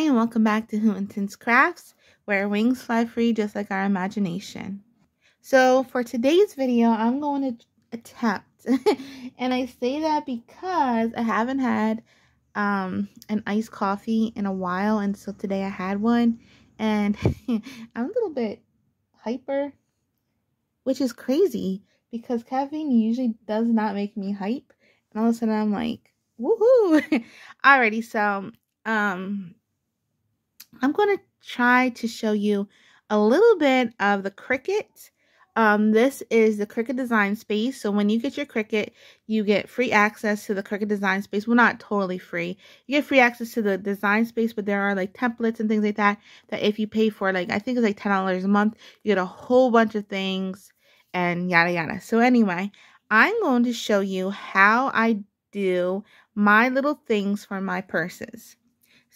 And welcome back to Hooten's Crafts, where wings fly free just like our imagination. So, for today's video, I'm going to attempt, and I say that because I haven't had um, an iced coffee in a while, and so today I had one, and I'm a little bit hyper, which is crazy because caffeine usually does not make me hype, and all of a sudden I'm like, woohoo! Alrighty, so um I'm going to try to show you a little bit of the Cricut. Um, this is the Cricut Design Space. So when you get your Cricut, you get free access to the Cricut Design Space. Well, not totally free. You get free access to the Design Space, but there are like templates and things like that, that if you pay for like, I think it's like $10 a month, you get a whole bunch of things and yada yada. So anyway, I'm going to show you how I do my little things for my purses.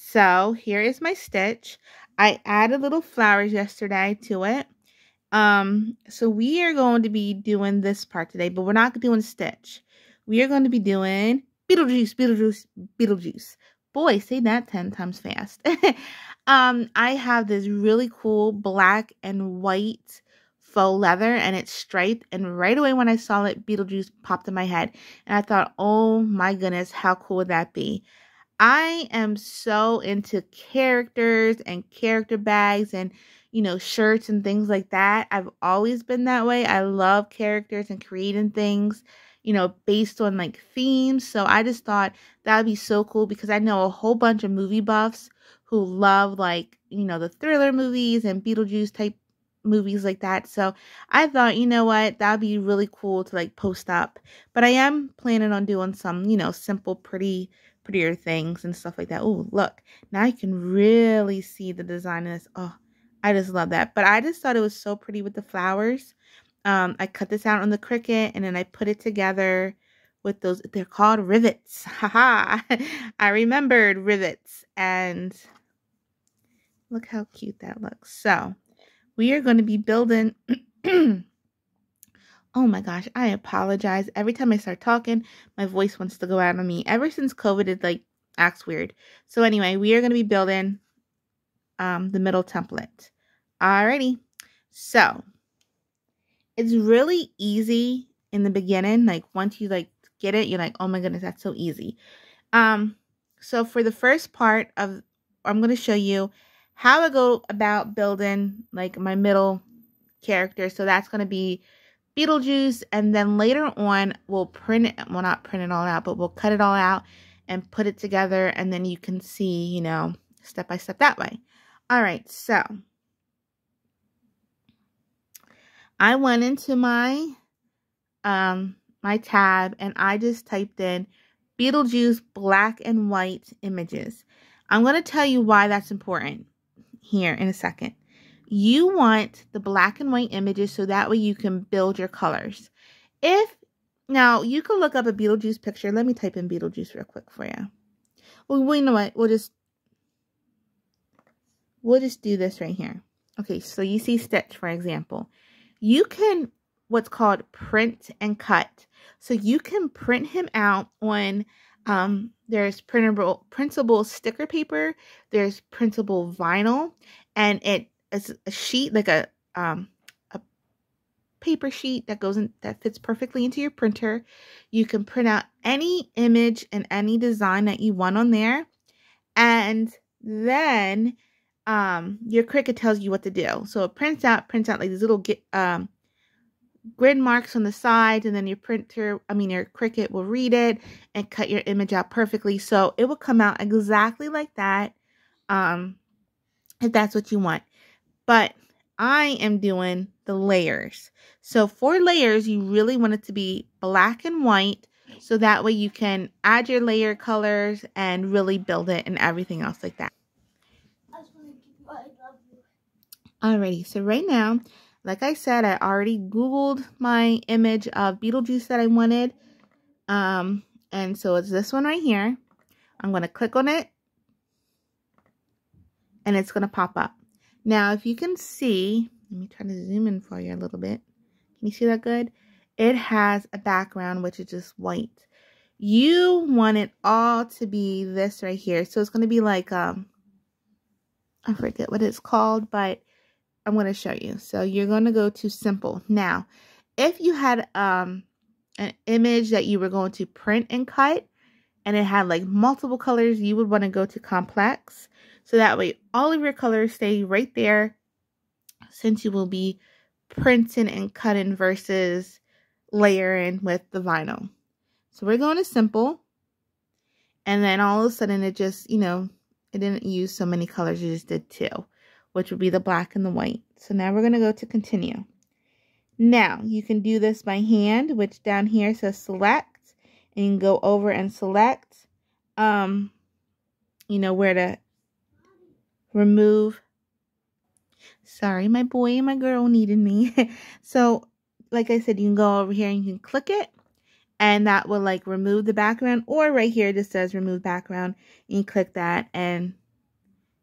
So here is my stitch. I added little flowers yesterday to it. Um, so we are going to be doing this part today, but we're not doing stitch. We are going to be doing Beetlejuice, Beetlejuice, Beetlejuice. Boy, say that 10 times fast. um, I have this really cool black and white faux leather and it's striped and right away when I saw it, Beetlejuice popped in my head. And I thought, oh my goodness, how cool would that be? I am so into characters and character bags and, you know, shirts and things like that. I've always been that way. I love characters and creating things, you know, based on like themes. So I just thought that would be so cool because I know a whole bunch of movie buffs who love like, you know, the thriller movies and Beetlejuice type movies like that. So I thought, you know what, that'd be really cool to like post up. But I am planning on doing some, you know, simple, pretty prettier things and stuff like that. Oh, look. Now you can really see the design of this. Oh, I just love that. But I just thought it was so pretty with the flowers. Um, I cut this out on the Cricut and then I put it together with those. They're called rivets. Haha. I remembered rivets. And look how cute that looks. So we are going to be building Oh my gosh, I apologize. Every time I start talking, my voice wants to go out on me. Ever since COVID, it like acts weird. So anyway, we are going to be building um, the middle template. Alrighty. So it's really easy in the beginning. Like once you like get it, you're like, oh my goodness, that's so easy. Um, so for the first part of, I'm going to show you how I go about building like my middle character. So that's going to be Beetlejuice, and then later on we'll print it, well not print it all out, but we'll cut it all out and put it together, and then you can see, you know, step by step that way. All right, so I went into my um my tab and I just typed in Beetlejuice black and white images. I'm going to tell you why that's important here in a second. You want the black and white images so that way you can build your colors. If now you can look up a Beetlejuice picture. Let me type in Beetlejuice real quick for you. Well, you know what? We'll just we'll just do this right here. Okay, so you see Stitch, for example. You can what's called print and cut. So you can print him out on um, there's printable printable sticker paper, there's printable vinyl, and it a sheet like a um a paper sheet that goes in that fits perfectly into your printer. You can print out any image and any design that you want on there. And then um your Cricut tells you what to do. So it prints out prints out like these little um grid marks on the sides and then your printer, I mean your Cricut will read it and cut your image out perfectly. So it will come out exactly like that um if that's what you want but I am doing the layers. So for layers, you really want it to be black and white so that way you can add your layer colors and really build it and everything else like that. Alrighty, so right now, like I said, I already Googled my image of Beetlejuice that I wanted. Um, and so it's this one right here. I'm going to click on it. And it's going to pop up. Now, if you can see, let me try to zoom in for you a little bit. Can you see that good? It has a background which is just white. You want it all to be this right here. So it's going to be like, um, I forget what it's called, but I'm going to show you. So you're going to go to simple. Now, if you had um, an image that you were going to print and cut and it had like multiple colors, you would want to go to complex. So that way all of your colors stay right there since you will be printing and cutting versus layering with the vinyl. So we're going to simple. And then all of a sudden it just, you know, it didn't use so many colors. It just did two, which would be the black and the white. So now we're going to go to continue. Now you can do this by hand, which down here says select. And you can go over and select, um, you know, where to remove. Sorry, my boy and my girl needed me. so, like I said, you can go over here and you can click it and that will like remove the background or right here it just says remove background and you click that and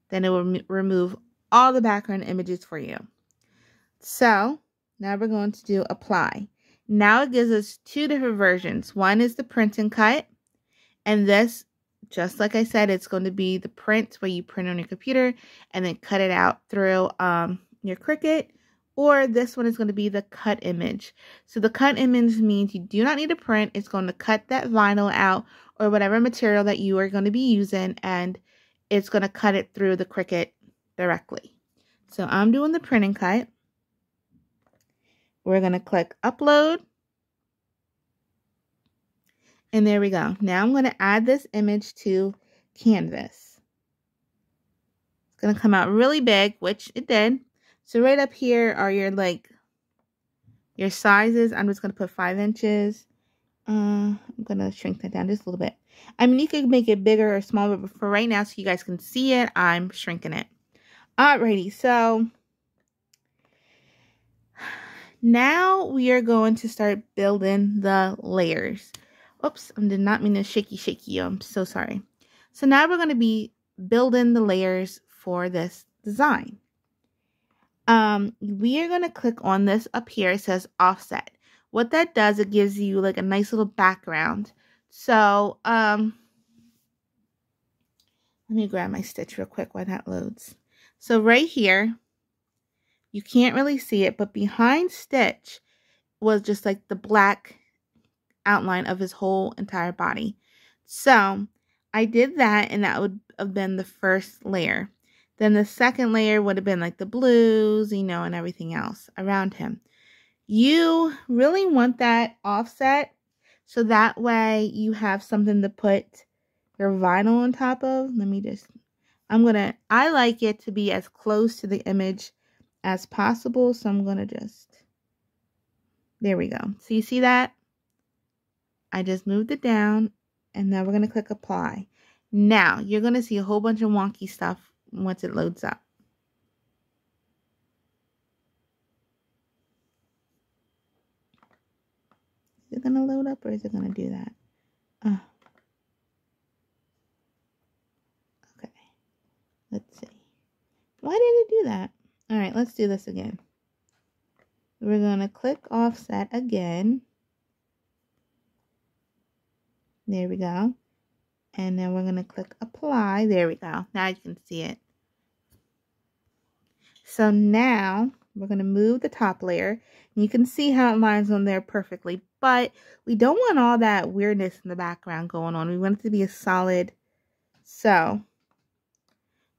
then it will remove all the background images for you so now we're going to do apply now it gives us two different versions one is the print and cut and this just like I said it's going to be the print where you print on your computer and then cut it out through um, your Cricut or this one is going to be the cut image. So the cut image means you do not need to print. It's going to cut that vinyl out or whatever material that you are going to be using and it's going to cut it through the Cricut directly. So I'm doing the print and cut. We're going to click upload. And there we go. Now I'm going to add this image to Canvas. It's going to come out really big, which it did. So right up here are your like your sizes. I'm just going to put 5 inches. Uh, I'm going to shrink that down just a little bit. I mean, you could make it bigger or smaller, but for right now, so you guys can see it, I'm shrinking it. Alrighty, so now we are going to start building the layers. Oops, I did not mean to shaky shaky. I'm so sorry. So now we're going to be building the layers for this design um, we are going to click on this up here. It says offset. What that does, it gives you like a nice little background. So, um, let me grab my stitch real quick while that loads. So right here, you can't really see it, but behind Stitch was just like the black outline of his whole entire body. So I did that and that would have been the first layer. Then the second layer would have been like the blues, you know, and everything else around him. You really want that offset so that way you have something to put your vinyl on top of. Let me just, I'm to, I like it to be as close to the image as possible. So I'm to just, there we go. So you see that? I just moved it down and now we're going to click apply. Now you're going to see a whole bunch of wonky stuff once it loads up. Is it going to load up or is it going to do that? Uh, okay. Let's see. Why did it do that? All right, let's do this again. We're going to click offset again. There we go. And then we're going to click apply. There we go. Now you can see it. So now we're going to move the top layer. You can see how it lines on there perfectly. But we don't want all that weirdness in the background going on. We want it to be a solid. So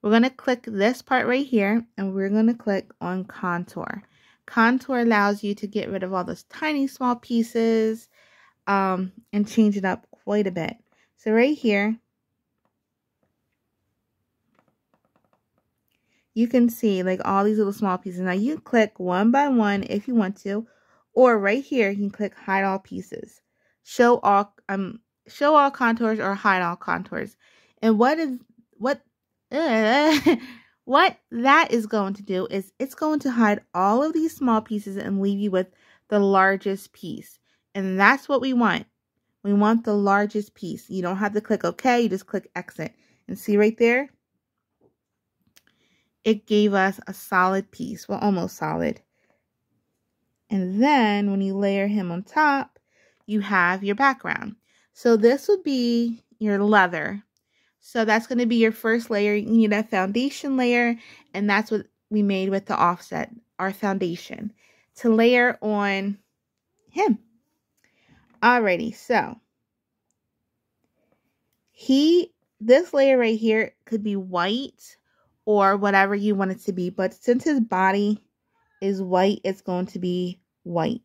we're going to click this part right here. And we're going to click on contour. Contour allows you to get rid of all those tiny small pieces um, and change it up quite a bit. So right here, you can see like all these little small pieces. Now you click one by one if you want to, or right here you can click hide all pieces. Show all um show all contours or hide all contours. And what is what uh, what that is going to do is it's going to hide all of these small pieces and leave you with the largest piece. And that's what we want. We want the largest piece. You don't have to click OK. You just click exit. And see right there? It gave us a solid piece. Well, almost solid. And then when you layer him on top, you have your background. So this would be your leather. So that's going to be your first layer. You need a foundation layer, and that's what we made with the offset, our foundation, to layer on him. Alrighty, so he, this layer right here could be white or whatever you want it to be, but since his body is white, it's going to be white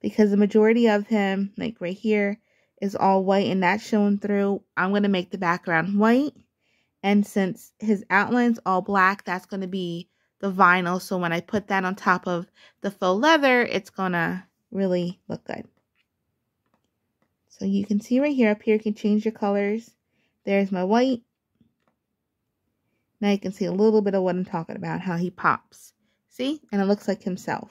because the majority of him, like right here, is all white and that's showing through. I'm going to make the background white. And since his outline's all black, that's going to be the vinyl. So when I put that on top of the faux leather, it's going to really look good. So you can see right here, up here, you can change your colors. There's my white. Now you can see a little bit of what I'm talking about, how he pops. See? And it looks like himself.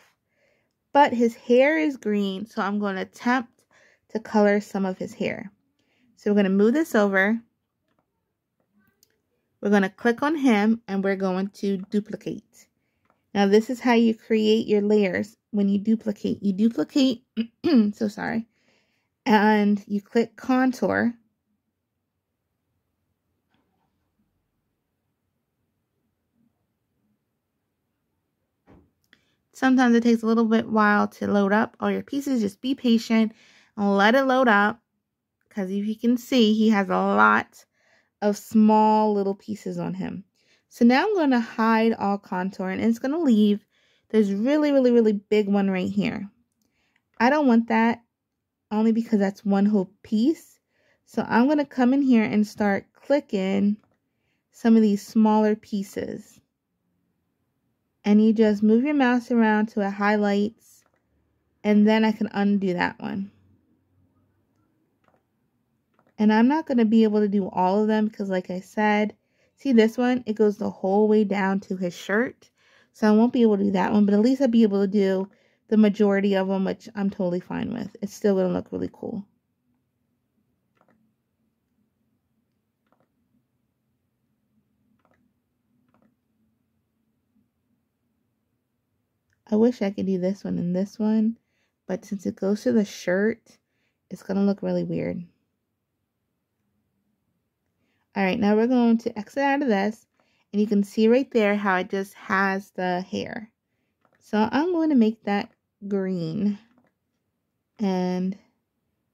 But his hair is green, so I'm going to attempt to color some of his hair. So we're going to move this over. We're going to click on him and we're going to duplicate. Now this is how you create your layers when you duplicate. You duplicate, so sorry, and you click contour. Sometimes it takes a little bit while to load up all your pieces. Just be patient and let it load up. Because if you can see, he has a lot of small little pieces on him. So now I'm going to hide all contour and it's going to leave this really, really, really big one right here. I don't want that only because that's one whole piece. So I'm going to come in here and start clicking some of these smaller pieces and you just move your mouse around to it highlights and then I can undo that one. And I'm not going to be able to do all of them because like I said, see this one, it goes the whole way down to his shirt. So I won't be able to do that one, but at least I'll be able to do the majority of them, which I'm totally fine with. It's still going to look really cool. I wish I could do this one and this one, but since it goes to the shirt, it's going to look really weird. Alright, now we're going to exit out of this, and you can see right there how it just has the hair. So I'm going to make that green. And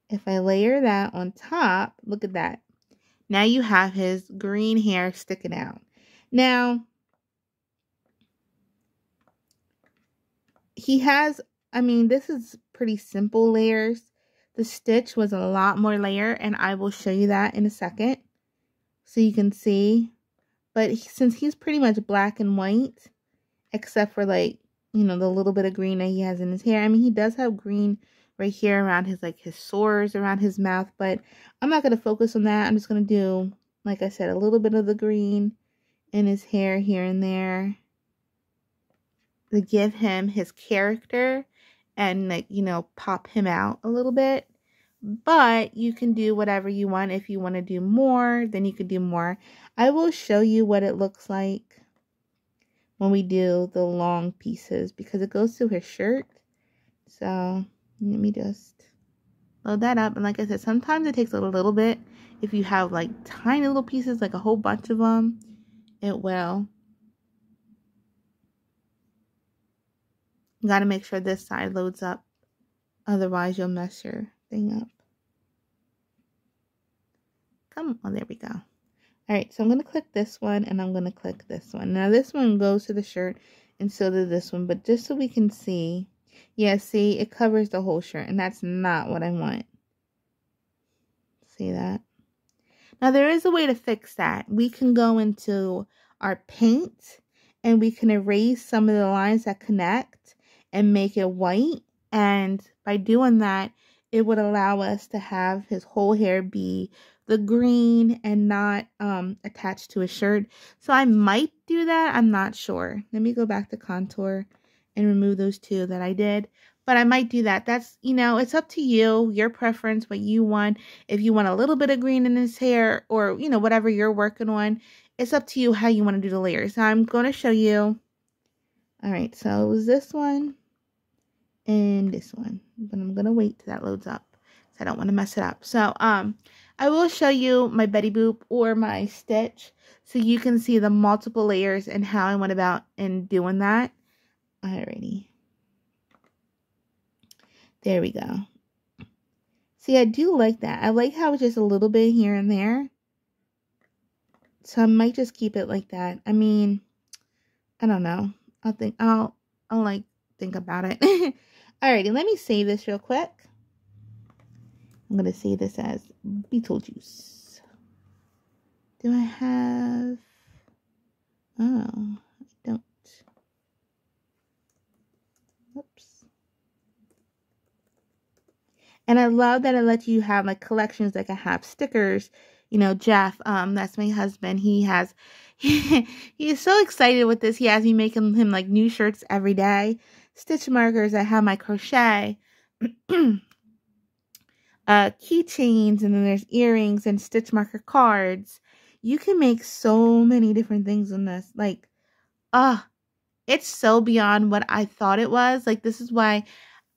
if I layer that on top, look at that. Now you have his green hair sticking out. Now, he has, I mean, this is pretty simple layers. The stitch was a lot more layer, and I will show you that in a second so you can see. But since he's pretty much black and white, except for like, you know, the little bit of green that he has in his hair. I mean, he does have green right here around his, like, his sores around his mouth, but I'm not going to focus on that. I'm just going to do, like I said, a little bit of the green in his hair here and there to give him his character and like you know pop him out a little bit but you can do whatever you want if you want to do more then you can do more i will show you what it looks like when we do the long pieces because it goes to his shirt so let me just load that up and like i said sometimes it takes a little bit if you have like tiny little pieces like a whole bunch of them it will You got to make sure this side loads up. Otherwise, you'll mess your thing up. Come on, there we go. All right, so I'm going to click this one and I'm going to click this one. Now, this one goes to the shirt and so does this one. But just so we can see, yeah, see, it covers the whole shirt and that's not what I want. See that? Now, there is a way to fix that. We can go into our paint and we can erase some of the lines that connect and make it white. And by doing that, it would allow us to have his whole hair be the green and not um, attached to a shirt. So I might do that. I'm not sure. Let me go back to contour and remove those two that I did. But I might do that. That's, you know, it's up to you, your preference, what you want. If you want a little bit of green in his hair or, you know, whatever you're working on, it's up to you how you want to do the layers. So I'm going to show you. All right, so it was this one and this one. But I'm going to wait till that loads up. So I don't want to mess it up. So um, I will show you my Betty Boop or my stitch so you can see the multiple layers and how I went about in doing that. Alrighty. There we go. See, I do like that. I like how it's just a little bit here and there. So I might just keep it like that. I mean, I don't know. I'll think I'll I'll like think about it. Alrighty, let me save this real quick. I'm gonna say this as Beetlejuice. Do I have oh I don't. Oops. And I love that it lets you have like collections like I have stickers you know, Jeff, um, that's my husband. He has, he, he is so excited with this. He has me making him like new shirts every day. Stitch markers. I have my crochet, uh, keychains, and then there's earrings and stitch marker cards. You can make so many different things in this. Like, ah, uh, it's so beyond what I thought it was. Like, this is why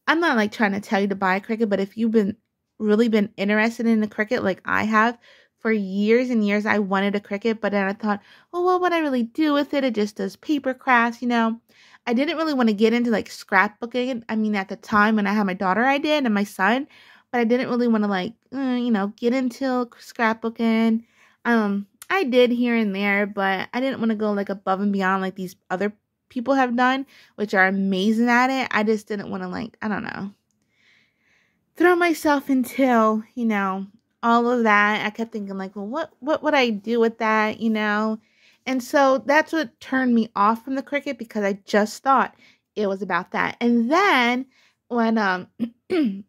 I'm not like trying to tell you to buy a Cricut, but if you've been really been interested in a Cricut like I have, for years and years I wanted a Cricut, but then I thought, oh, what would I really do with it? It just does paper crafts, you know. I didn't really want to get into like scrapbooking. I mean, at the time when I had my daughter, I did, and my son, but I didn't really want to like, uh, you know, get into scrapbooking. Um, I did here and there, but I didn't want to go like above and beyond like these other people have done, which are amazing at it. I just didn't want to like, I don't know, throw myself into, you know, all of that. I kept thinking like, well, what what would I do with that, you know? And so that's what turned me off from the Cricut because I just thought it was about that. And then when um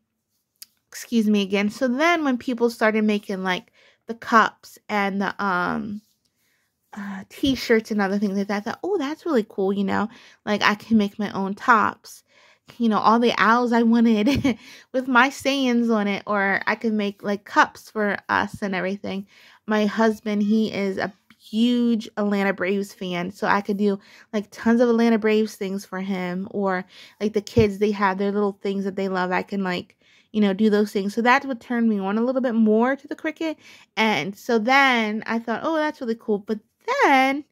excuse me again. So then when people started making like the cups and the um uh, t-shirts and other things like that, I thought, oh, that's really cool, you know? Like I can make my own tops you know, all the owls I wanted with my sayings on it, or I could make like cups for us and everything. My husband, he is a huge Atlanta Braves fan, so I could do like tons of Atlanta Braves things for him, or like the kids, they have their little things that they love. I can like, you know, do those things. So that's what turned me on a little bit more to the Cricut. And so then I thought, oh, that's really cool. But then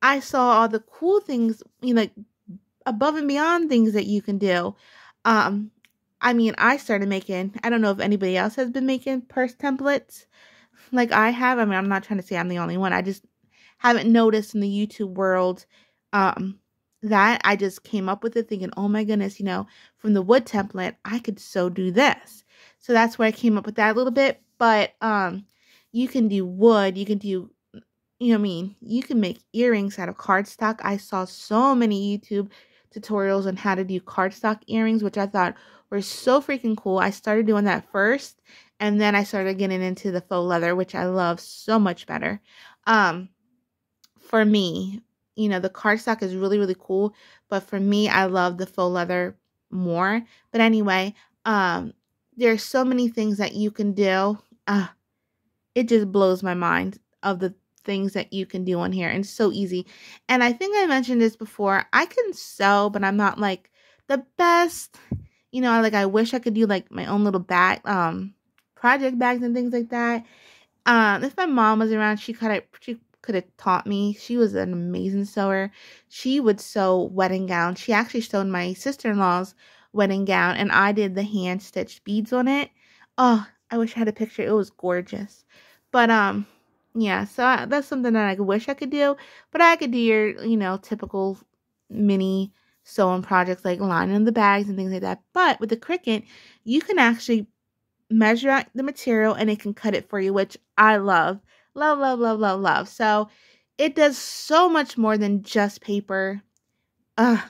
I saw all the cool things, you know, like above and beyond things that you can do. Um, I mean, I started making, I don't know if anybody else has been making purse templates like I have. I mean, I'm not trying to say I'm the only one. I just haven't noticed in the YouTube world um, that I just came up with it thinking, oh my goodness, you know, from the wood template, I could so do this. So that's where I came up with that a little bit. But um, you can do wood, you can do, you know, I mean, you can make earrings out of cardstock. I saw so many YouTube tutorials on how to do cardstock earrings, which I thought were so freaking cool. I started doing that first, and then I started getting into the faux leather, which I love so much better. Um, for me, you know, the cardstock is really, really cool, but for me, I love the faux leather more. But anyway, um, there's so many things that you can do. Uh, it just blows my mind of the things that you can do on here and so easy. And I think I mentioned this before. I can sew, but I'm not like the best. You know, like I wish I could do like my own little bag um project bags and things like that. Um if my mom was around, she could she could have taught me. She was an amazing sewer. She would sew wedding gowns. She actually sewed my sister-in-law's wedding gown and I did the hand stitched beads on it. Oh, I wish I had a picture. It was gorgeous. But um yeah, so I, that's something that I wish I could do, but I could do your, you know, typical mini sewing projects like lining the bags and things like that. But with the Cricut, you can actually measure out the material and it can cut it for you, which I love. Love, love, love, love, love. So it does so much more than just paper. Ugh.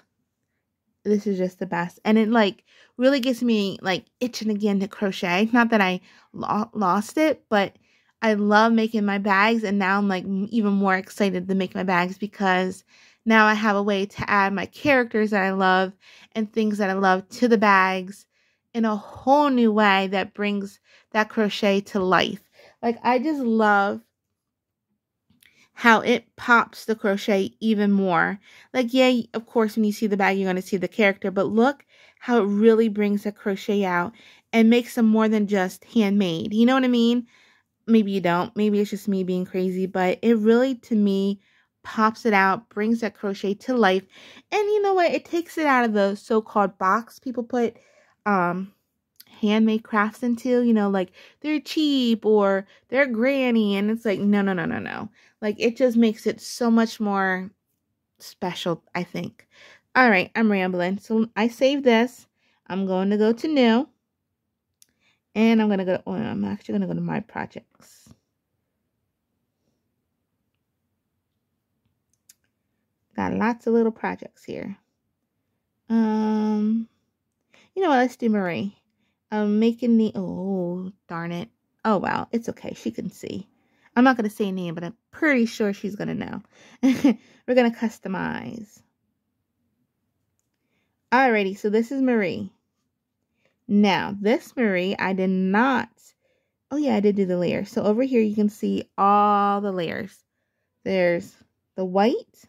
This is just the best. And it like really gets me like itching again to crochet. Not that I lo- lost it, but I love making my bags and now I'm like even more excited to make my bags because now I have a way to add my characters that I love and things that I love to the bags in a whole new way that brings that crochet to life. Like I just love how it pops the crochet even more. Like yeah, of course when you see the bag you're going to see the character, but look how it really brings the crochet out and makes them more than just handmade. You know what I mean? maybe you don't. Maybe it's just me being crazy, but it really, to me, pops it out, brings that crochet to life. And you know what? It takes it out of the so-called box people put um handmade crafts into, you know, like they're cheap or they're granny and it's like no, no, no, no, no. Like it just makes it so much more special, I think. All right, I'm rambling. So I saved this. I'm going to go to new. And I'm going to go, oh, I'm actually going to go to my projects. Got lots of little projects here. Um, you know what? Let's do Marie. I'm making the, oh, darn it. Oh, wow. It's okay. She can see. I'm not going to say a name, but I'm pretty sure she's going to know. We're going to customize. Alrighty, so this is Marie. Now, this Marie, I did not. Oh, yeah, I did do the layer. So over here, you can see all the layers. There's the white.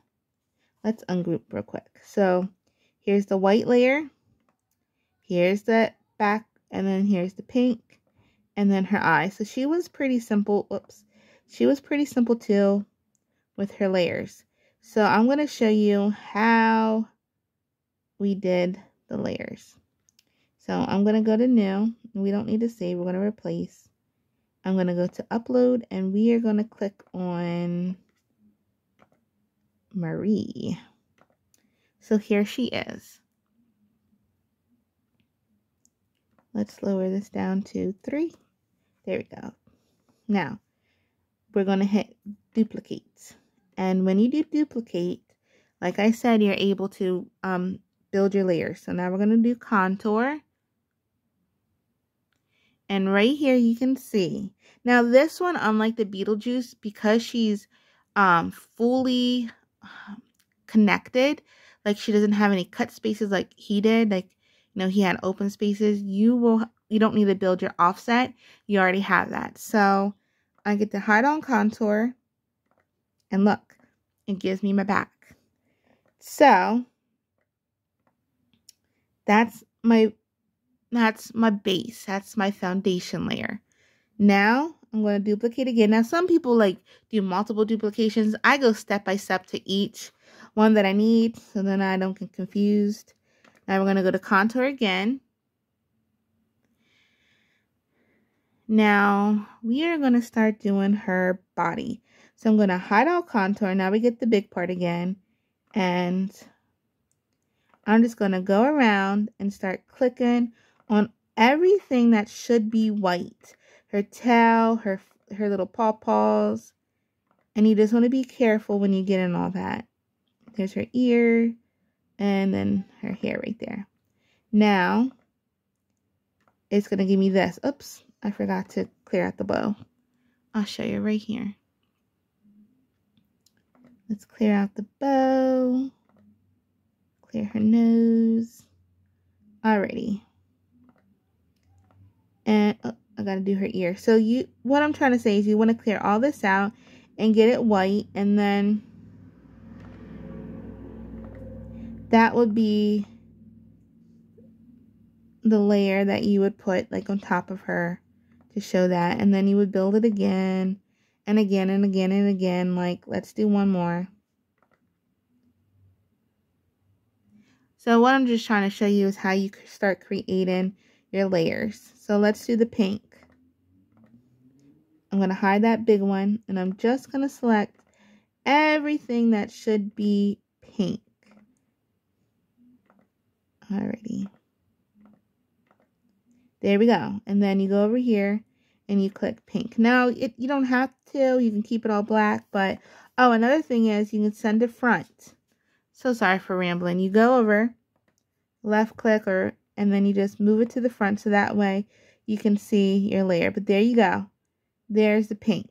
Let's ungroup real quick. So here's the white layer. Here's the back, and then here's the pink, and then her eye. So she was pretty simple. Oops. She was pretty simple too with her layers. So I'm going to show you how we did the layers. So I'm going to go to new. We don't need to save. We're going to replace. I'm going to go to upload and we are going to click on Marie. So here she is. Let's lower this down to three. There we go. Now, we're going to hit duplicate. And when you do duplicate, like I said, you're able to um, build your layers. So now we're going to do contour. And right here you can see. Now this one, unlike the Beetlejuice, because she's um, fully um, connected, like she doesn't have any cut spaces like he did, like, you know, he had open spaces, you will, you don't need to build your offset. You already have that. So I get to hide on contour and look, it gives me my back. So that's my that's my base. That's my foundation layer. Now I'm going to duplicate again. Now some people like do multiple duplications. I go step by step to each one that I need so then I don't get confused. Now we're going to go to contour again. Now we are going to start doing her body. So I'm going to hide all contour. Now we get the big part again. And I'm just going to go around and start clicking on everything that should be white. Her tail, her, her little paw paws. And you just want to be careful when you get in all that. There's her ear and then her hair right there. Now, it's going to give me this. Oops, I forgot to clear out the bow. I'll show you right here. Let's clear out the bow. Clear her nose. Alrighty. And oh, I gotta do her ear. So you, what I'm trying to say is you want to clear all this out and get it white and then that would be the layer that you would put like on top of her to show that and then you would build it again and again and again and again like let's do one more So what I'm just trying to show you is how you start creating your layers. So let's do the pink. I'm going to hide that big one and I'm just going to select everything that should be pink. Alrighty. There we go. And then you go over here and you click pink. Now, it, you don't have to. You can keep it all black. But, oh, another thing is you can send to front. So sorry for rambling. You go over, left click, or and then you just move it to the front so that way you can see your layer. But there you go. There's the pink.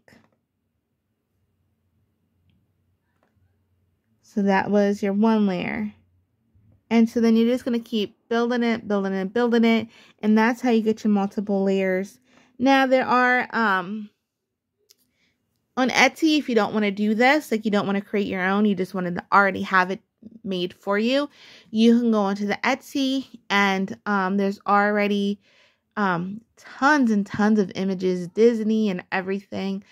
So that was your one layer. And so then you're just going to keep building it, building it, building it. And that's how you get your multiple layers. Now there are, um, on Etsy, if you don't want to do this, like you don't want to create your own, you just want to already have it made for you, you can go onto the Etsy and um, there's already um, tons and tons of images, Disney and everything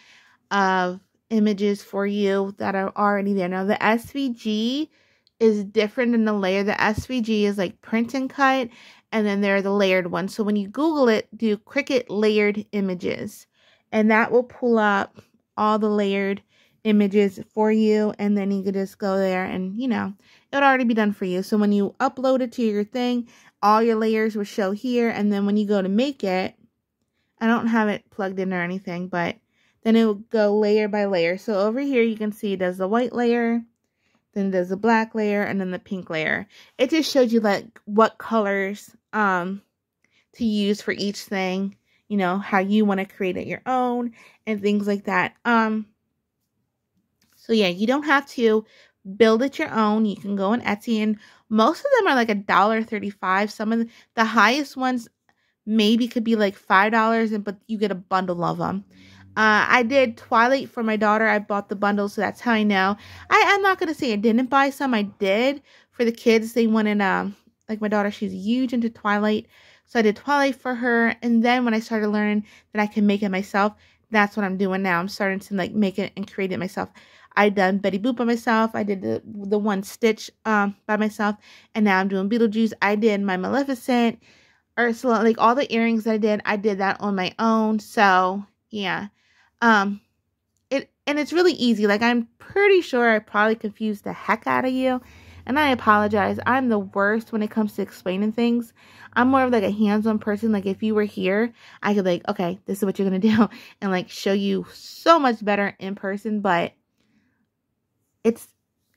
of images for you that are already there. Now, the SVG is different in the layer. The SVG is like print and cut, and then there are the layered ones. So when you Google it, do Cricut layered images, and that will pull up all the layered images for you. And then you can just go there and, you know, it'll already be done for you. So when you upload it to your thing, all your layers will show here. And then when you go to make it, I don't have it plugged in or anything, but then it will go layer by layer. So over here, you can see does the white layer, then there's the black layer, and then the pink layer. It just showed you like what colors um to use for each thing, you know, how you want to create it your own and things like that. Um so yeah, you don't have to build it your own. You can go on Etsy and most of them are like a dollar thirty-five. Some of the, the highest ones maybe could be like five dollars, and but you get a bundle of them. Uh, I did Twilight for my daughter. I bought the bundle, so that's how I know. I, I'm not gonna say I didn't buy some. I did for the kids. They wanted um like my daughter. She's huge into Twilight, so I did Twilight for her. And then when I started learning that I can make it myself, that's what I'm doing now. I'm starting to like make it and create it myself. I done Betty Boop by myself. I did the the one Stitch um by myself, and now I'm doing Beetlejuice. I did my Maleficent, Ursula, like all the earrings that I did. I did that on my own. So yeah, um, it and it's really easy. Like I'm pretty sure I probably confused the heck out of you, and I apologize. I'm the worst when it comes to explaining things. I'm more of like a hands-on person. Like if you were here, I could like, okay, this is what you're gonna do, and like show you so much better in person. But it's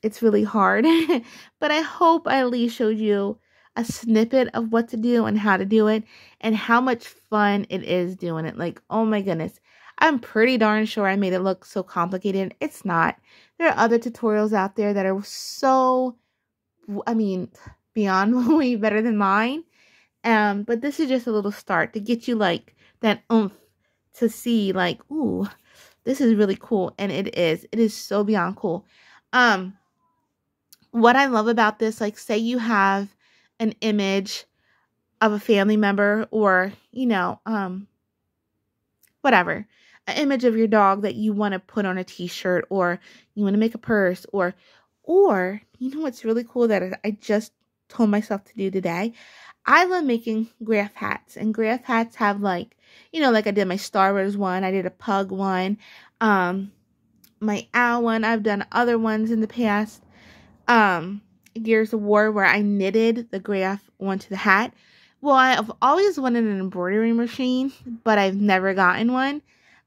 it's really hard. but I hope I at least showed you a snippet of what to do and how to do it and how much fun it is doing it. Like, oh my goodness. I'm pretty darn sure I made it look so complicated. It's not. There are other tutorials out there that are so I mean, beyond way better than mine. Um, but this is just a little start to get you like that oomph to see like, ooh, this is really cool. And it is. It is so beyond cool. Um, what I love about this, like, say you have an image of a family member or, you know, um, whatever, an image of your dog that you want to put on a t-shirt or you want to make a purse or, or, you know what's really cool that I just told myself to do today? I love making graph hats and graph hats have like, you know, like I did my Star Wars one, I did a pug one, um, my owl one. I've done other ones in the past. Um, Gears of War where I knitted the graph onto the hat. Well, I've always wanted an embroidery machine, but I've never gotten one.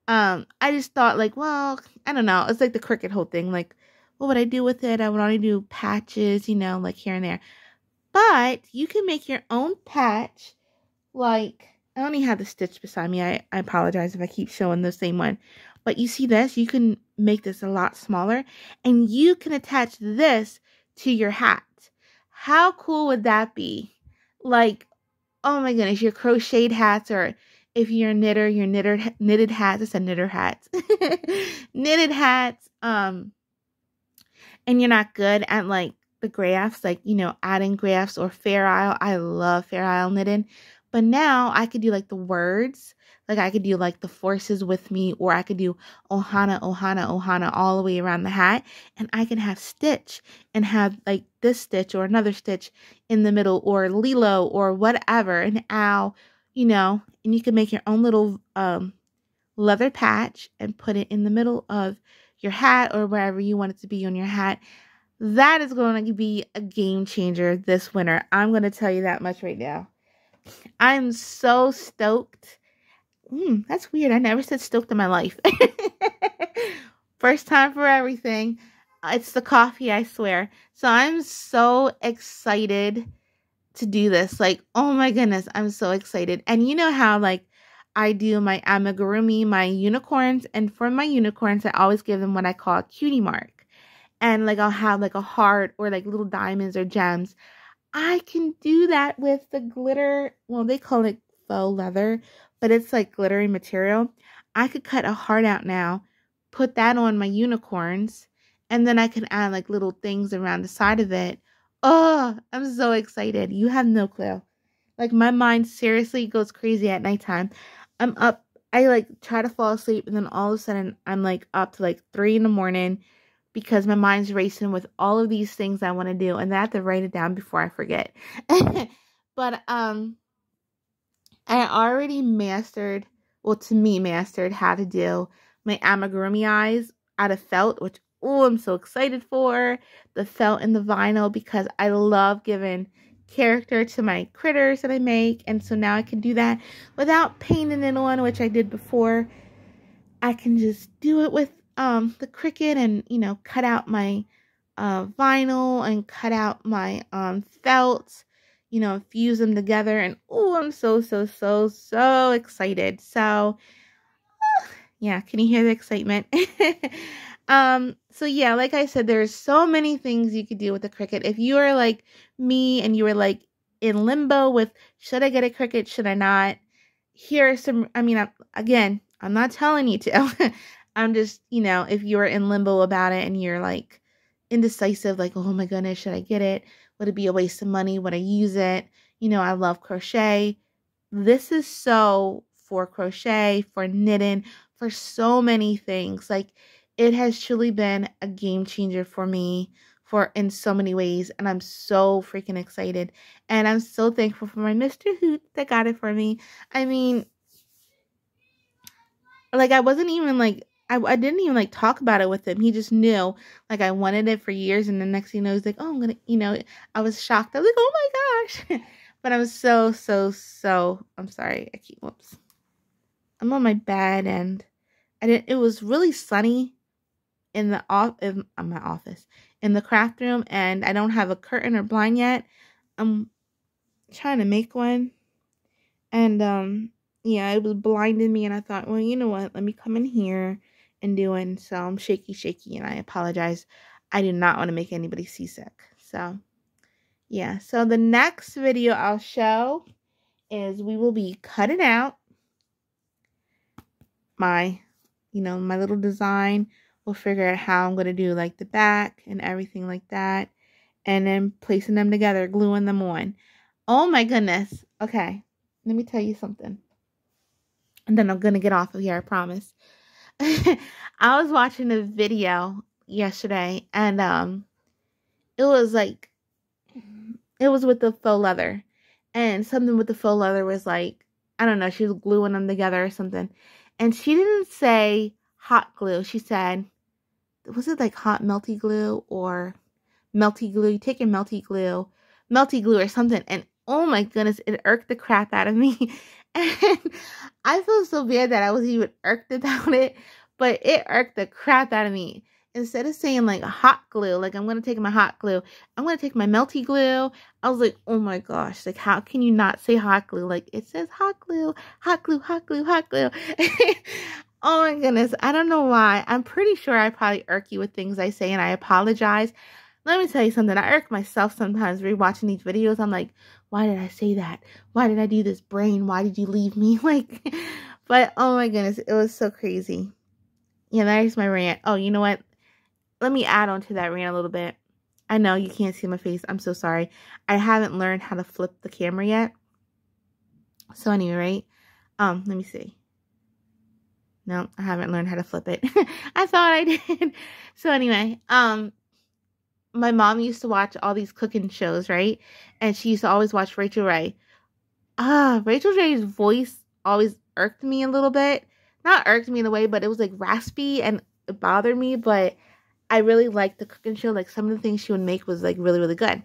Um, I just thought like, well, I don't know. It's like the Cricut whole thing. Like, what would I do with it? I would only do patches, you know, like here and there. But you can make your own patch. Like, I only have the stitch beside me. I, I apologize if I keep showing the same one. But you see this? You can make this a lot smaller and you can attach this to your hat. How cool would that be? Like, oh my goodness, your crocheted hats or if you're a knitter, your knitter knitted hats. It's a knitter hats. knitted hats. Um and you're not good at like the graphs, like you know, adding graphs or Fair Isle. I love Fair Isle knitting. But now I could do like the words like I could do like the forces with me, or I could do Ohana, Ohana, Ohana all the way around the hat. And I can have stitch and have like this stitch or another stitch in the middle, or Lilo or whatever, an owl, you know, and you can make your own little um leather patch and put it in the middle of your hat or wherever you want it to be on your hat. That is going to be a game changer this winter. I'm going to tell you that much right now. I'm so stoked Mm, that's weird. I never said stoked in my life. First time for everything. It's the coffee, I swear. So I'm so excited to do this. Like, oh my goodness, I'm so excited. And you know how, like, I do my amigurumi, my unicorns, and for my unicorns, I always give them what I call a cutie mark. And like, I'll have like a heart or like little diamonds or gems. I can do that with the glitter. Well, they call it faux leather, but it's like glittery material. I could cut a heart out now, put that on my unicorns, and then I can add like little things around the side of it. Oh, I'm so excited. You have no clue. Like my mind seriously goes crazy at nighttime. I'm up. I like try to fall asleep, and then all of a sudden I'm like up to like three in the morning because my mind's racing with all of these things I want to do, and I have to write it down before I forget. but um, I already mastered, well, to me, mastered how to do my amigurumi eyes out of felt, which oh, I'm so excited for the felt and the vinyl because I love giving character to my critters that I make. And so now I can do that without painting it on, which I did before. I can just do it with um the Cricut and, you know, cut out my uh, vinyl and cut out my um felt, you know, fuse them together. And oh, I'm so, so, so, so excited. So, yeah, can you hear the excitement? Um, so yeah, like I said, there's so many things you could do with the Cricut. If you are like me and you were like in limbo with should I get a Cricut, should I not? Here are some, I mean, again, I'm not telling you to. I'm just, you know, if you're in limbo about it and you're like indecisive, like, oh my goodness, should I get it? Would it be a waste of money? Would I use it? You know, I love crochet. This is so for crochet, for knitting, for so many things. Like, it has truly been a game changer for me for in so many ways and I'm so freaking excited and I'm so thankful for my Mr. Hoot that got it for me. I mean like I wasn't even like I, I didn't even like talk about it with him. He just knew like I wanted it for years and the next thing you know he's like, Oh I'm gonna you know, I was shocked. I was like, Oh my gosh But I was so, so, so I'm sorry, I keep whoops. I'm on my bed and I didn't it was really sunny in the off in my office in the craft room and I don't have a curtain or blind yet. I'm trying to make one. And um yeah, it was blinding me and I thought, well, you know what? Let me come in here and do it. So I'm shaky shaky and I apologize. I do not want to make anybody seasick. So yeah, so the next video I'll show is we will be cutting out my you know, my little design we'll figure out how I'm going to do like the back and everything like that. And then placing them together, gluing them on. Oh my goodness. Okay, let me tell you something. And then I'm going to get off of here, I promise. I was watching a video yesterday and um it was like it was with the faux leather and something with the faux leather was like I don't know, she was gluing them together or something. And she didn't say hot glue. She said was it like hot melty glue or melty glue? You take your melty glue, melty glue or something, and oh my goodness, it irked the crap out of me. And I feel so bad that I was even irked about it, but it irked the crap out of me. Instead of saying like hot glue, like I'm gonna take my hot glue, I'm gonna take my melty glue. I was like, oh my gosh, like how can you not say hot glue? Like it says hot glue, hot glue, hot glue, hot glue. Oh my goodness. I don't know why. I'm pretty sure I probably irk you with things I say and I apologize. Let me tell you something. I irk myself sometimes rewatching these videos. I'm like, why did I say that? Why did I do this brain? Why did you leave me? Like, but oh my goodness, it was so crazy. Yeah, there's my rant. Oh, you know what? Let me add on to that rant a little bit. I know you can't see my face. I'm so sorry. I haven't learned how to flip the camera yet. So anyway, right? Um, let me see. No, I haven't learned how to flip it. I thought I did. So anyway, um my mom used to watch all these cooking shows, right? And she used to always watch Rachael Ray. Ah, Rachael Ray's voice always irked me a little bit. Not irked me in a way, but it was like raspy and it bothered me, but I really liked the cooking show. Like some of the things she would make was like really, really good.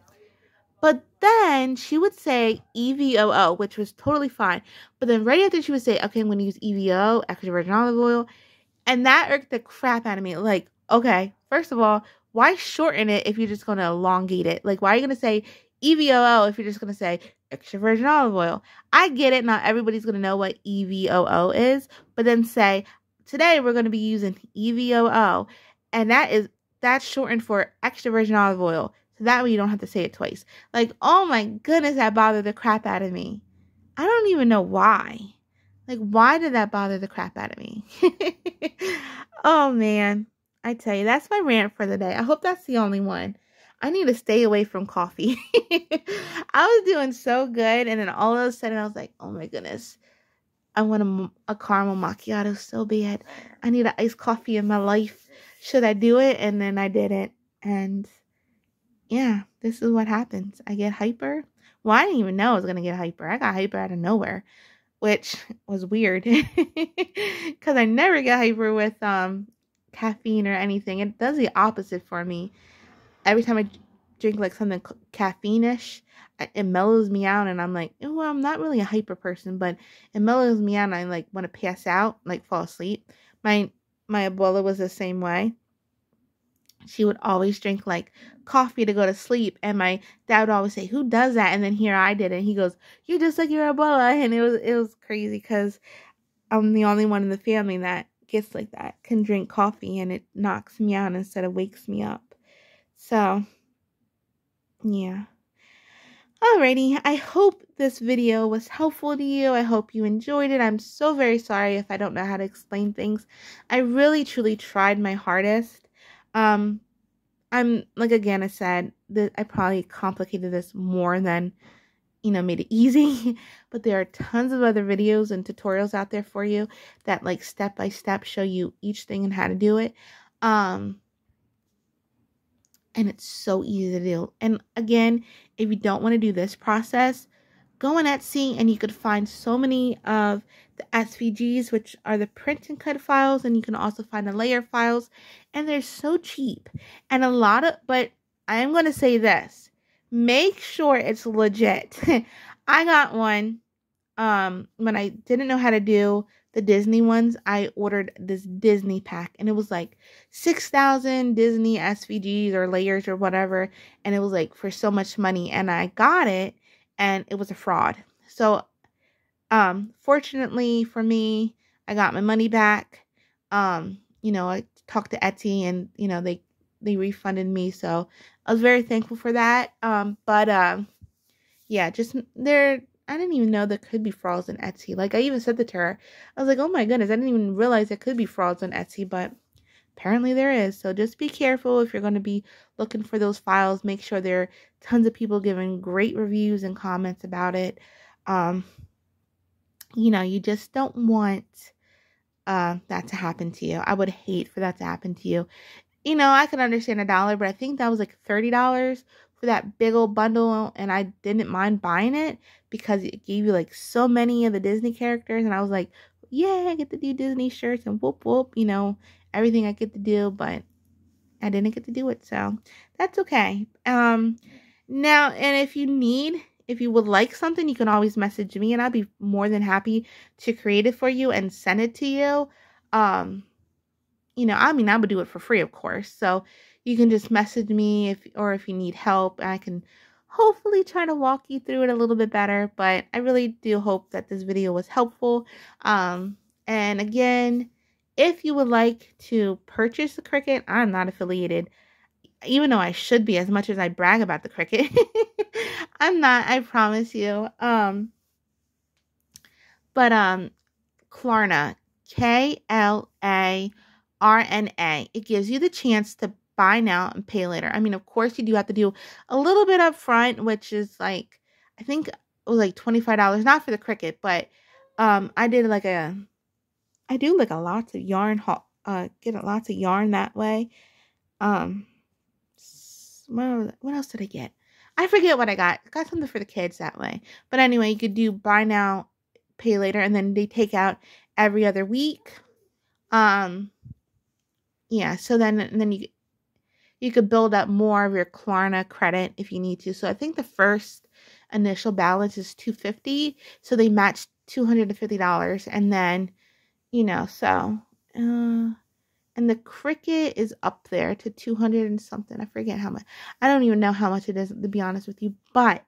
But then she would say EVOO, which was totally fine. But then right after she would say, okay, I'm going to use EVO, extra virgin olive oil. And that irked the crap out of me. Like, okay, first of all, why shorten it if you're just going to elongate it? Like, why are you going to say EVOO if you're just going to say extra virgin olive oil? I get it. Not everybody's going to know what EVOO is. But then say, today we're going to be using EVOO. And that is, that's shortened for extra virgin olive oil. So that way you don't have to say it twice. Like, oh my goodness, that bothered the crap out of me. I don't even know why. Like, why did that bother the crap out of me? oh man. I tell you, that's my rant for the day. I hope that's the only one. I need to stay away from coffee. I was doing so good, and then all of a sudden, I was like, oh my goodness. I want a, a caramel macchiato so bad. I need an iced coffee in my life. Should I do it? And then I didn't. And yeah, this is what happens. I get hyper. Well, I didn't even know I was going to get hyper. I got hyper out of nowhere, which was weird because I never get hyper with um, caffeine or anything. It does the opposite for me. Every time I drink like something caffeine-ish, it mellows me out and I'm like, oh, well, I'm not really a hyper person, but it mellows me out and I like want to pass out, like fall asleep. My my abuela was the same way. She would always drink like coffee to go to sleep, and my dad would always say, "Who does that?" And then here I did it. He goes, "You're just like your abuela," and it was it was crazy because I'm the only one in the family that gets like that, can drink coffee, and it knocks me out instead of wakes me up. So, yeah. Alrighty, I hope this video was helpful to you. I hope you enjoyed it. I'm so very sorry if I don't know how to explain things. I really truly tried my hardest. Um I'm like again I said that I probably complicated this more than you know made it easy, but there are tons of other videos and tutorials out there for you that like step by step show you each thing and how to do it. Um and it's so easy to do. And again, if you don't want to do this process, go on Etsy and you could find so many of the SVGs, which are the print and cut files, and you can also find the layer files, and they're so cheap. And a lot of, but I am going to say this make sure it's legit. I got one um when I didn't know how to do the Disney ones, I ordered this Disney pack and it was like 6,000 Disney SVGs or layers or whatever. And it was like for so much money. And I got it and it was a fraud. So, um, fortunately for me, I got my money back. Um, you know, I talked to Etsy and, you know, they, they refunded me. So I was very thankful for that. Um, but, um, yeah, just they're I didn't even know there could be frauds on Etsy. Like I even said to her, I was like, oh my goodness, I didn't even realize there could be frauds on Etsy, but apparently there is. So just be careful if you're going to be looking for those files. Make sure there are tons of people giving great reviews and comments about it. Um, you know, you just don't want uh, that to happen to you. I would hate for that to happen to you. You know, I can understand a dollar, but I think that was like $30 for that big old bundle and I didn't mind buying it because it gave you like so many of the Disney characters and I was like, yeah, I get to do Disney shirts and whoop whoop, you know, everything I get to do, but I didn't get to do it, so that's okay. Um now and if you need if you would like something, you can always message me and I'll be more than happy to create it for you and send it to you. Um you know, I mean, I would do it for free, of course. So you can just message me if or if you need help I can hopefully try to walk you through it a little bit better but I really do hope that this video was helpful um and again if you would like to purchase the Cricut I'm not affiliated even though I should be as much as I brag about the Cricut, I'm not I promise you um but um Klarna K L A R N A it gives you the chance to buy now and pay later. I mean, of course, you do have to do a little bit up front, which is like, I think it was like $25, not for the Cricut, but um, I did like a, I do like a lots of yarn, haul, uh, get a lots of yarn that way. Um, what, else did I get? I forget what I got. I got something for the kids that way. But anyway, you could do buy now, pay later, and then they take out every other week. Um, yeah. So then, and then you you could build up more of your Klarna credit if you need to. So I think the first initial balance is 250 so they match $250 and then you know so uh, and the Cricut is up there to 200 and something i forget how much i don't even know how much it is to be honest with you but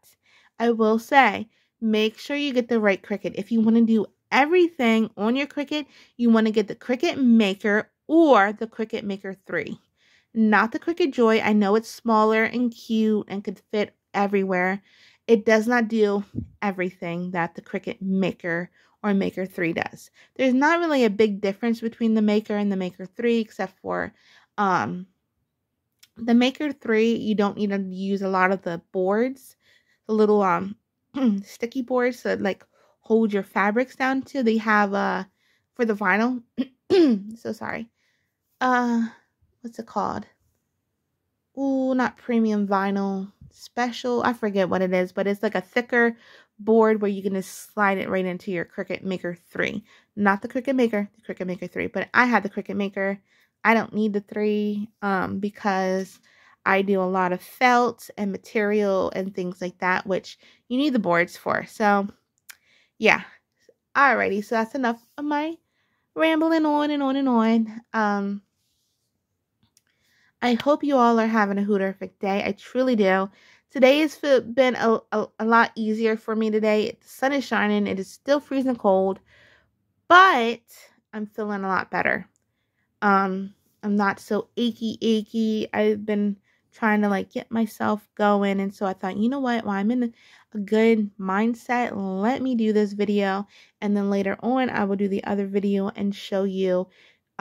i will say make sure you get the right Cricut if you want to do everything on your Cricut you want to get the Cricut maker or the Cricut maker 3 not the Cricut Joy. I know it's smaller and cute and could fit everywhere. It does not do everything that the Cricut Maker or Maker 3 does. There's not really a big difference between the Maker and the Maker 3 except for um The Maker 3, you don't need to use a lot of the boards, the little um sticky boards that like hold your fabrics down to. They have uh for the vinyl. so sorry. Uh what's it called? Oh, not premium vinyl. Special. I forget what it is, but it's like a thicker board where you can just slide it right into your Cricut Maker 3. Not the Cricut Maker, the Cricut Maker 3, but I had the Cricut Maker. I don't need the 3 um, because I do a lot of felt and material and things like that, which you need the boards for. So, yeah. Alrighty, so that's enough of my rambling on and on and on. Um, I hope you all are having a hooterific day. I truly do. Today has been a, a, a, lot easier for me today. The sun is shining. It is still freezing cold, but I'm feeling a lot better. Um, I'm not so achy, achy. I've been trying to like get myself going. And so I thought, you know what? While I'm in a good mindset, let me do this video. And then later on, I will do the other video and show you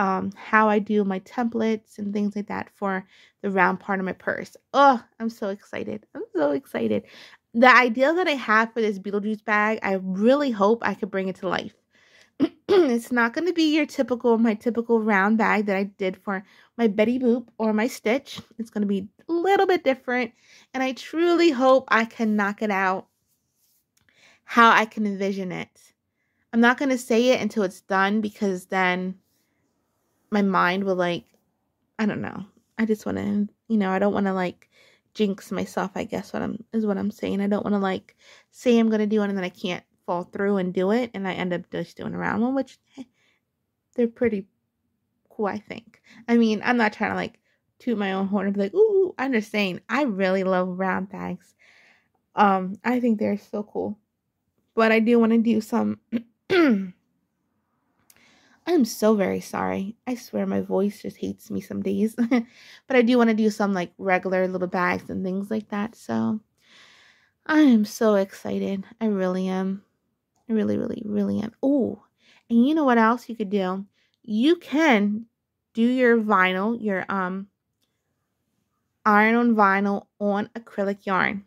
um, how I do my templates and things like that for the round part of my purse. Oh, I'm so excited. I'm so excited. The idea that I have for this Beetlejuice bag, I really hope I could bring it to life. it's not going to be your typical, my typical round bag that I did for my Betty Boop or my Stitch. It's going to be a little bit different. And I truly hope I can knock it out how I can envision it. I'm not going to say it until it's done because then my mind will like I don't know. I just want to, you know, I don't want to like jinx myself, I guess what I'm is what I'm saying. I don't want to like say I'm going to do it and then I can't fall through and do it and I end up just doing a round one, which hey, they're pretty cool, I think. I mean, I'm not trying to like toot my own horn and be like, "Ooh, I'm just saying I really love round bags." Um, I think they're so cool. But I do want to do some I'm so very sorry. I swear my voice just hates me some days. but I do want to do some like regular little bags and things like that. So I am so excited. I really am. I really, really, really am. Oh, and you know what else you could do? You can do your vinyl, your um iron on vinyl on acrylic yarn.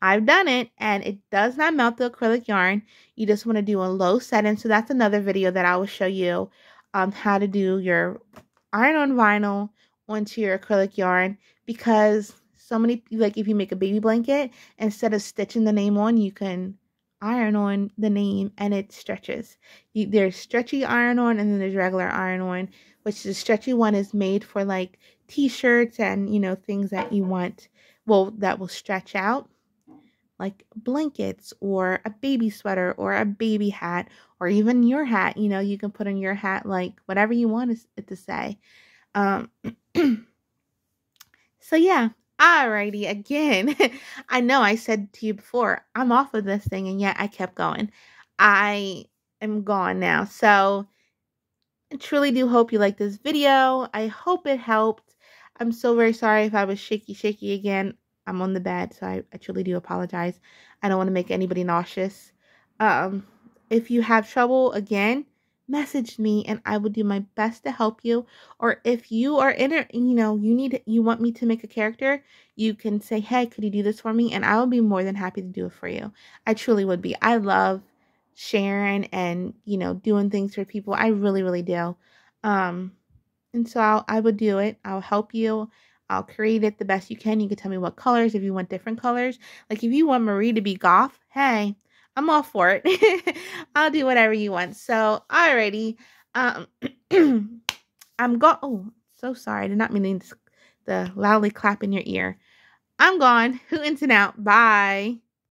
I've done it and it does not melt the acrylic yarn. You just want to do a low setting. So that's another video that I will show you um, how to do your iron on vinyl onto your acrylic yarn because so many, like if you make a baby blanket, instead of stitching the name on, you can iron on the name and it stretches. You, there's stretchy iron on and then there's regular iron on, which the stretchy one is made for like t-shirts and, you know, things that you want, well, that will stretch out like blankets or a baby sweater or a baby hat or even your hat. You know, you can put on your hat like whatever you want it to say. Um, so, yeah. Alrighty, again, I know I said to you before, I'm off of this thing, and yet I kept going. I am gone now. So, I truly do hope you like this video. I hope it helped. I'm so very sorry if I was shaky, shaky again. I'm on the bed, so I, I truly do apologize. I don't want to make anybody nauseous. Um, if you have trouble, again, message me and I will do my best to help you. Or if you are in it, you know, you need, you want me to make a character, you can say, hey, could you do this for me? And I will be more than happy to do it for you. I truly would be. I love sharing and, you know, doing things for people. I really, really do. Um, and so I'll, I would do it. I'll help you. I'll create it the best you can. You can tell me what colors if you want different colors. Like if you want Marie to be goth, hey, I'm all for it. I'll do whatever you want. So, alrighty. Um, I'm go. Oh, so sorry. I did not mean the loudly clap in your ear. I'm gone. Who and out. Bye.